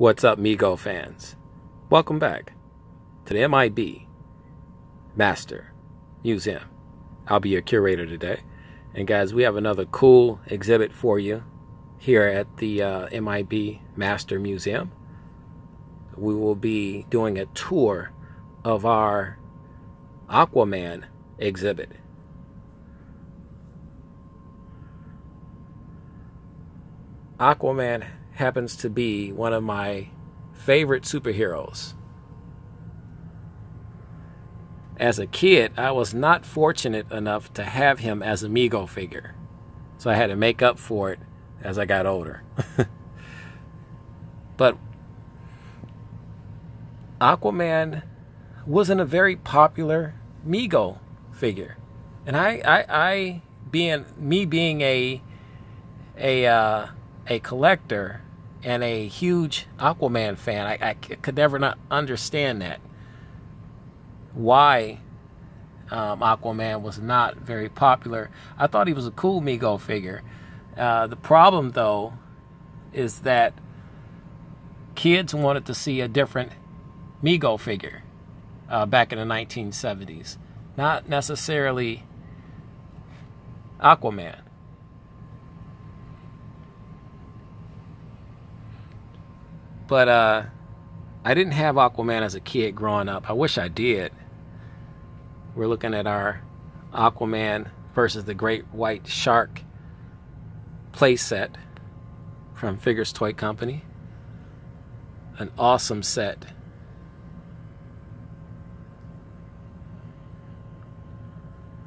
What's up, Mego fans? Welcome back to the MIB Master Museum. I'll be your curator today. And guys, we have another cool exhibit for you here at the uh, MIB Master Museum. We will be doing a tour of our Aquaman exhibit. Aquaman happens to be one of my favorite superheroes. As a kid, I was not fortunate enough to have him as a Mego figure. So I had to make up for it as I got older. but Aquaman wasn't a very popular Mego figure. And I, I, I being me being a a uh, a collector and a huge Aquaman fan, I, I could never not understand that. Why um, Aquaman was not very popular. I thought he was a cool Mego figure. Uh, the problem, though, is that kids wanted to see a different Mego figure uh, back in the 1970s, not necessarily Aquaman. But uh, I didn't have Aquaman as a kid growing up. I wish I did. We're looking at our Aquaman versus the Great White Shark playset from Figures Toy Company. An awesome set.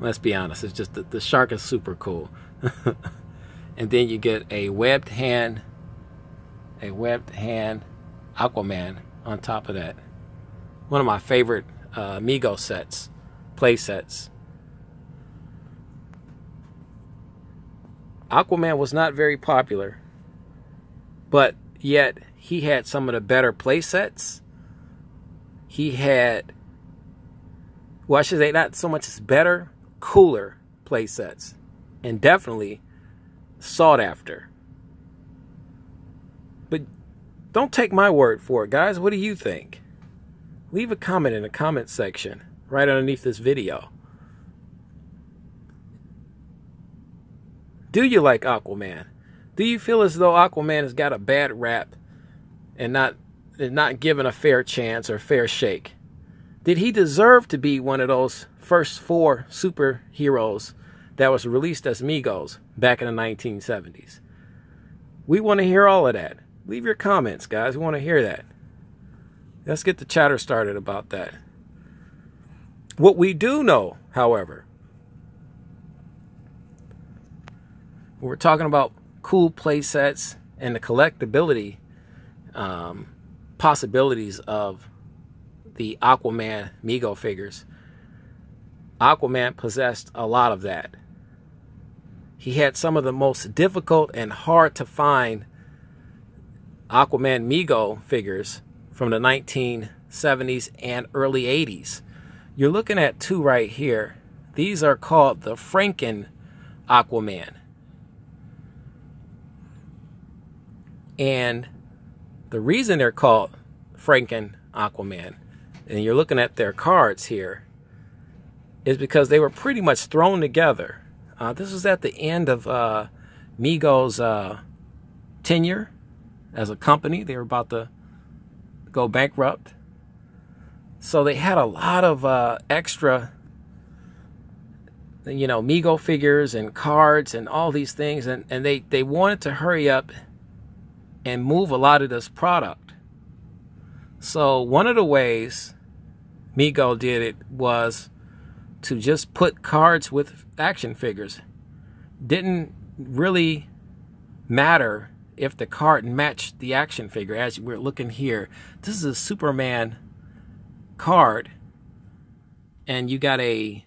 Let's be honest, it's just the, the shark is super cool. and then you get a webbed hand, a webbed hand Aquaman on top of that. One of my favorite uh, Mego sets, play sets. Aquaman was not very popular, but yet he had some of the better play sets. He had, well, I should say not so much as better, cooler play sets, and definitely sought after. But don't take my word for it, guys. What do you think? Leave a comment in the comment section right underneath this video. Do you like Aquaman? Do you feel as though Aquaman has got a bad rap and not not given a fair chance or fair shake? Did he deserve to be one of those first four superheroes that was released as Megos back in the 1970s? We want to hear all of that. Leave your comments, guys. We want to hear that. Let's get the chatter started about that. What we do know, however, we're talking about cool play sets and the collectability um, possibilities of the Aquaman Mego figures. Aquaman possessed a lot of that. He had some of the most difficult and hard to find Aquaman Mego figures from the 1970s and early 80s. You're looking at two right here. These are called the Franken Aquaman. And the reason they're called Franken Aquaman, and you're looking at their cards here, is because they were pretty much thrown together. Uh, this was at the end of uh, Mego's uh, tenure as a company. They were about to go bankrupt. So they had a lot of uh, extra, you know, Mego figures and cards and all these things. And, and they, they wanted to hurry up and move a lot of this product. So one of the ways Mego did it was to just put cards with action figures. Didn't really matter if the card matched the action figure as we're looking here this is a superman card and you got a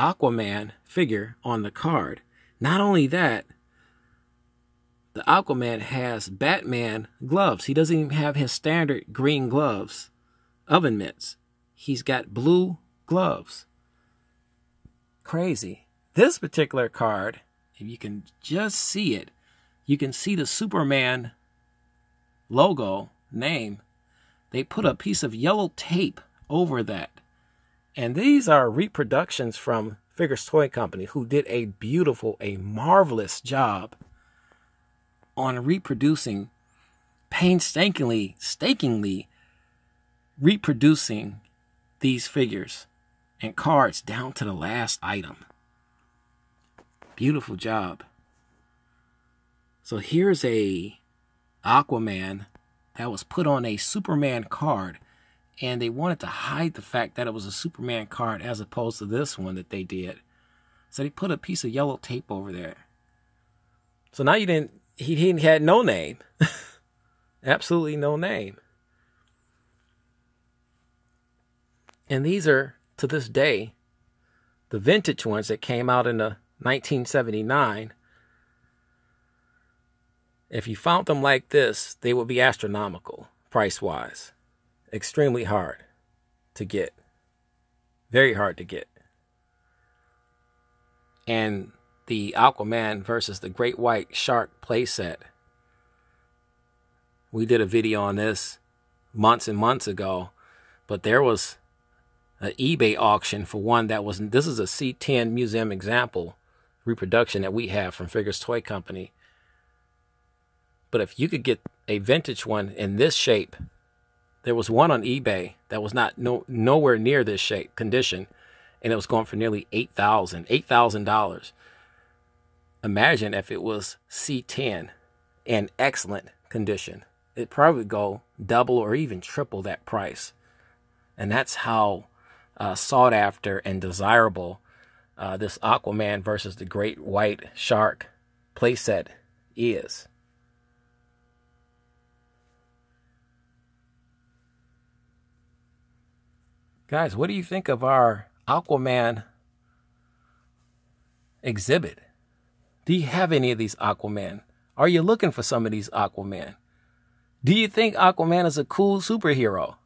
aquaman figure on the card. Not only that the aquaman has batman gloves. He doesn't even have his standard green gloves oven mitts. He's got blue gloves. Crazy. This particular card if you can just see it you can see the Superman logo name, they put a piece of yellow tape over that. And these are reproductions from Figures Toy Company, who did a beautiful, a marvelous job on reproducing, painstakingly, stakingly reproducing these figures and cards down to the last item. Beautiful job. So here's a Aquaman that was put on a Superman card and they wanted to hide the fact that it was a Superman card as opposed to this one that they did. So they put a piece of yellow tape over there. So now you didn't he, he had no name. Absolutely no name. And these are to this day the vintage ones that came out in the 1979. If you found them like this, they would be astronomical price wise extremely hard to get. Very hard to get. And the Aquaman versus the Great White Shark playset. We did a video on this months and months ago, but there was an eBay auction for one that was this is a C10 museum example reproduction that we have from Figures Toy Company. But if you could get a vintage one in this shape there was one on eBay that was not no nowhere near this shape condition, and it was going for nearly eight thousand, eight thousand dollars. Imagine if it was C10 in excellent condition. It'd probably go double or even triple that price. And that's how uh, sought after and desirable uh, this Aquaman versus the Great White Shark playset is. Guys, what do you think of our Aquaman exhibit? Do you have any of these Aquaman? Are you looking for some of these Aquaman? Do you think Aquaman is a cool superhero?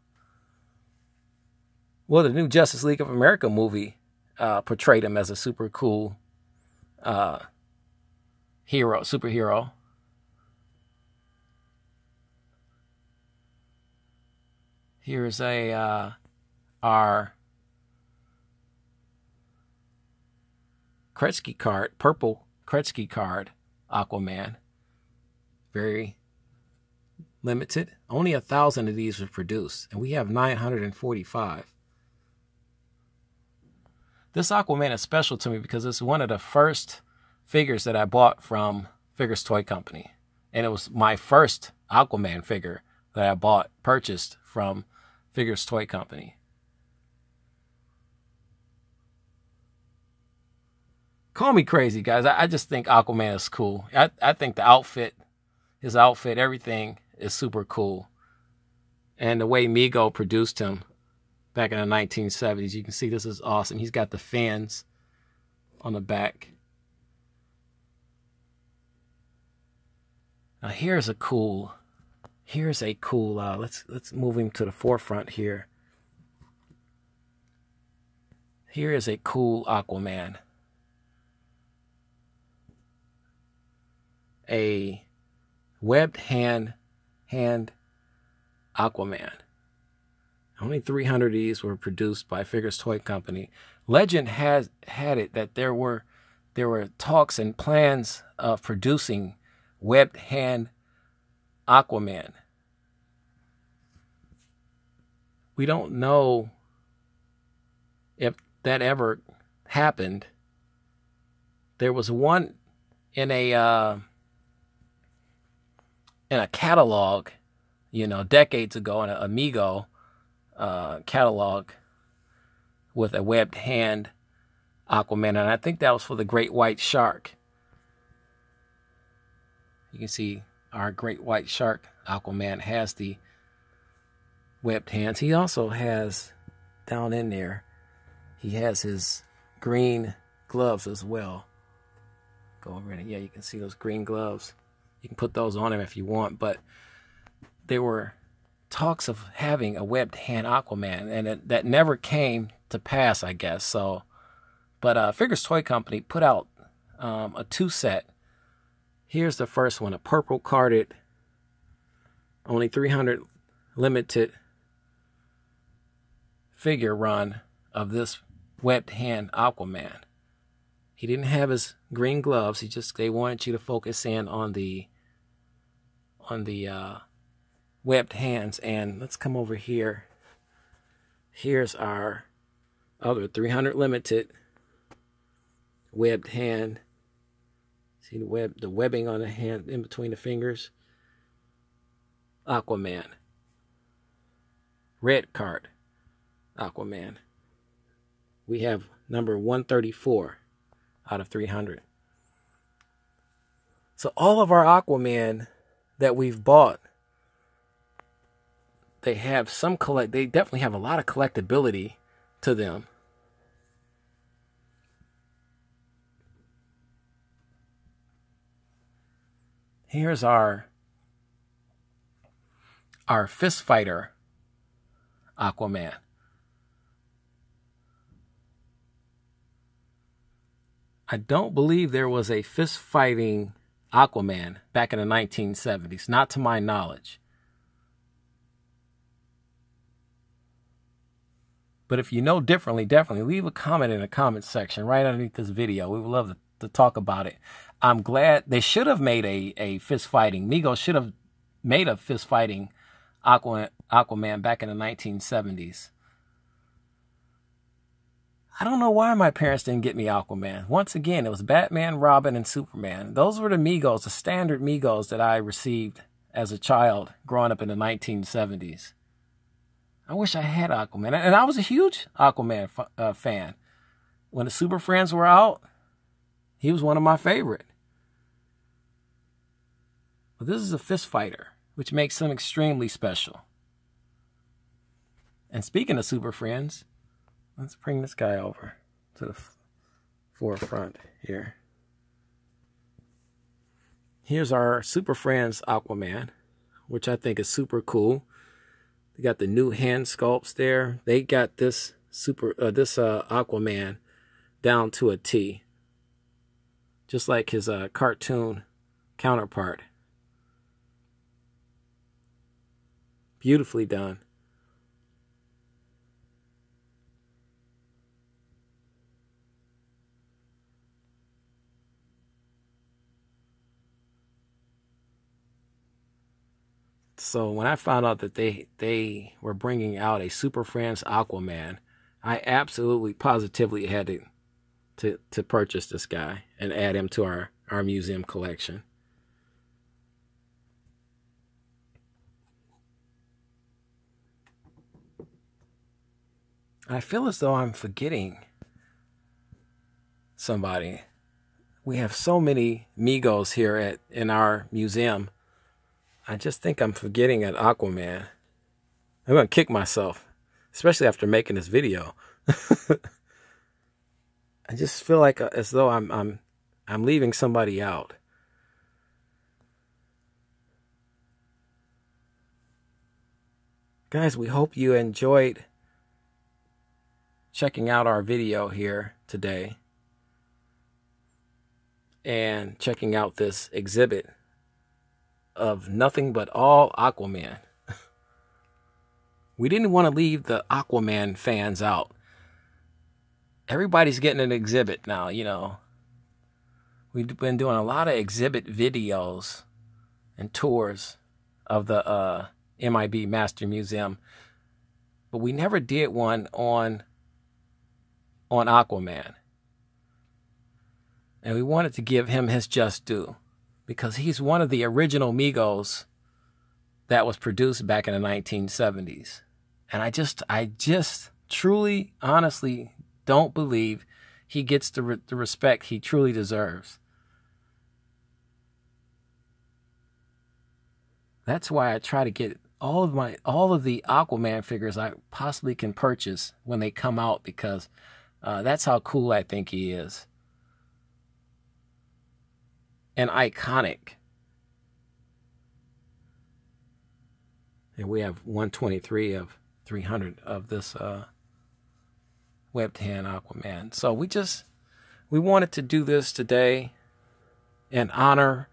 Well, the new Justice League of America movie uh, portrayed him as a super cool uh, hero, superhero. Here's a uh, our Kresge card, purple Kresge card, Aquaman. Very limited. Only a thousand of these were produced, and we have 945. This Aquaman is special to me because it's one of the first figures that I bought from Figures Toy Company. And it was my first Aquaman figure that I bought, purchased from Figures Toy Company. Call me crazy, guys. I, I just think Aquaman is cool. I, I think the outfit, his outfit, everything is super cool. And the way Mego produced him back in the 1970s, you can see this is awesome. He's got the fans on the back. Now here's a cool, here's a cool. Uh, let's let's move him to the forefront here. Here is a cool Aquaman. A webbed hand hand Aquaman. Only 300 of these were produced by Figures Toy Company. Legend has had it that there were there were talks and plans of producing webbed hand Aquaman. We don't know if that ever happened. There was one in a uh, in a catalog, you know, decades ago in an Amigo uh, catalog with a webbed hand Aquaman, and I think that was for the Great White Shark. You can see our Great White Shark Aquaman has the webbed hands. He also has down in there, he has his green gloves as well. Go over there. Yeah, you can see those green gloves. You can put those on him if you want, but there were talks of having a webbed hand Aquaman, and it, that never came to pass, I guess. So, but uh, Figures Toy Company put out um, a two set. Here's the first one, a purple carded, only 300 limited figure run of this webbed hand Aquaman. He didn't have his green gloves. He just they wanted you to focus in on the on the uh, webbed hands. And let's come over here. Here's our other 300 limited webbed hand. See the web, the webbing on the hand in between the fingers. Aquaman. Red card. Aquaman. We have number 134 out of 300. So all of our Aquaman that we've bought, they have some collect. They definitely have a lot of collectability to them. Here's our our fist fighter Aquaman. I don't believe there was a fist fighting Aquaman back in the 1970s, not to my knowledge. But if you know differently, definitely leave a comment in the comment section right underneath this video. We would love to, to talk about it. I'm glad they should have made a, a fist fighting. Mego should have made a fist fighting Aquaman, Aquaman back in the 1970s. I don't know why my parents didn't get me Aquaman. Once again, it was Batman, Robin, and Superman. Those were the Megos, the standard Megos that I received as a child growing up in the 1970s. I wish I had Aquaman. And I was a huge Aquaman uh, fan. When the Super Friends were out, he was one of my favorite. But this is a fist fighter, which makes him extremely special. And speaking of Super Friends, Let's bring this guy over to the forefront here. Here's our Super Friends Aquaman, which I think is super cool. They got the new hand sculpts there. They got this super uh, this uh, Aquaman down to a T, just like his uh, cartoon counterpart. Beautifully done. So when I found out that they they were bringing out a Super Friends Aquaman, I absolutely positively had to to to purchase this guy and add him to our our museum collection. I feel as though I'm forgetting somebody. We have so many Megos here at in our museum I just think I'm forgetting an Aquaman. I'm going to kick myself, especially after making this video. I just feel like uh, as though I'm I'm I'm leaving somebody out. Guys, we hope you enjoyed checking out our video here today and checking out this exhibit of nothing but all Aquaman. we didn't want to leave the Aquaman fans out. Everybody's getting an exhibit now, you know. We've been doing a lot of exhibit videos and tours of the uh, MIB Master Museum, but we never did one on on Aquaman. And we wanted to give him his just due because he's one of the original Megos that was produced back in the 1970s. And I just, I just truly, honestly don't believe he gets the, re- the respect he truly deserves. That's why I try to get all of my all of the Aquaman figures I possibly can purchase when they come out because uh, that's how cool I think he is and iconic. And we have 123 of 300 of this uh, webbed hand Aquaman. So we just, we wanted to do this today in honor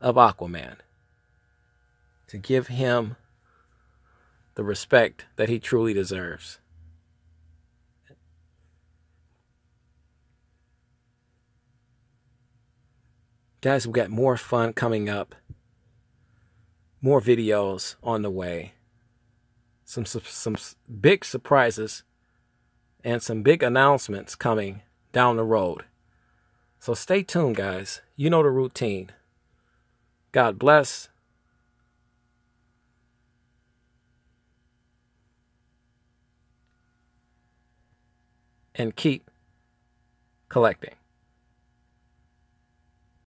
of Aquaman. To give him the respect that he truly deserves. Guys, we've got more fun coming up, more videos on the way, some, some, some big surprises, and some big announcements coming down the road. So stay tuned, guys. You know the routine. God bless. And keep collecting.